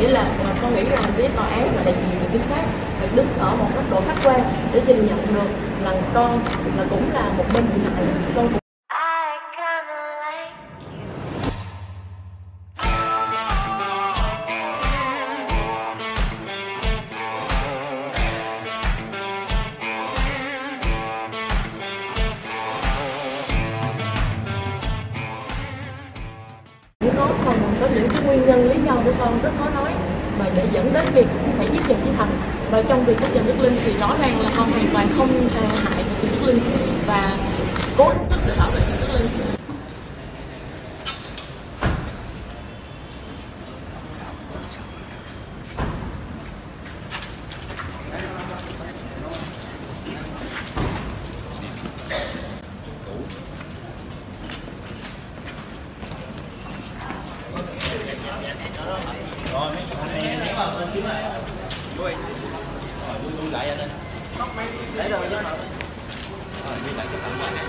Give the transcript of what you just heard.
nghĩa là mà con nghĩ rằng với tòa án và đại diện viện kiểm sát phải đứng ở một góc độ khách quan để nhìn nhận được là con là cũng là một bên bị hại con có phần có những cái nguyên nhân lý do của con rất khó nói. Mà để dẫn đến việc phải giết Trần Chí Thành và trong việc của Trần Đức Linh thì rõ ràng là con hoàn toàn không hại Trần Đức Linh. Và cố hết sức để bảo vệ Trần Đức Linh rồi, mấy anh em ném vào bên kiếm lại rồi lui lui lại anh ơi lấy rồi chứ. Rồi, đi lại cái thằng này